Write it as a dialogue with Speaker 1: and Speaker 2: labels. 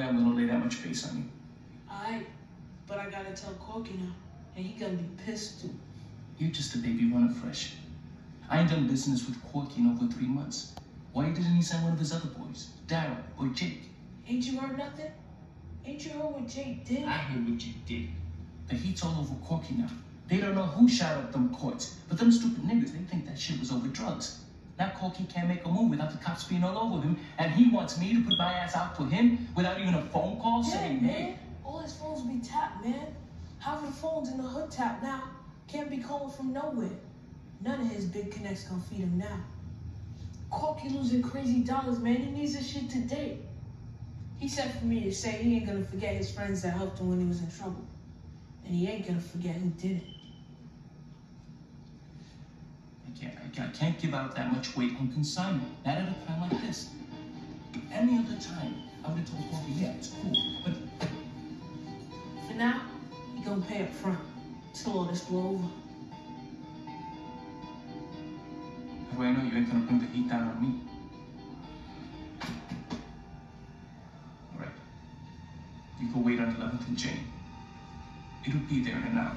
Speaker 1: way I'm gonna lay that much face on you.
Speaker 2: Alright, but I gotta tell Corky now, and he gonna be pissed too.
Speaker 1: You're just a baby running fresh. I ain't done business with Corky in over three months. Why didn't he send one of his other boys, Daryl or Jake?
Speaker 2: Ain't you heard nothing? Ain't you heard what Jake did?
Speaker 1: I heard what Jake did. The heat's all over Corky now. They don't know who shot up them courts, but them stupid niggas, they think that shit was over drugs. Now Corky can't make a move without the cops being all over him, and he wants me to put my ass out for him without even a phone call
Speaker 2: yeah,
Speaker 1: saying,
Speaker 2: man.
Speaker 1: hey.
Speaker 2: All his phones be tapped, man. Half the phones in the hood tapped now. Can't be calling from nowhere. None of his big connects gonna feed him now. Corky losing crazy dollars, man. He needs this shit today. He said for me to say he ain't gonna forget his friends that helped him when he was in trouble. And he ain't gonna forget who did it.
Speaker 1: I can't, I can't, give out that much weight on consignment. Not at a time like this. Any other time, I would have told Corky, yeah, it's cool, but
Speaker 2: For now, he gonna pay up front till all this blow over.
Speaker 1: how do I know you ain't gonna bring the heat down on me? All right. You go wait on 11th and Jane. It'll be there in an hour.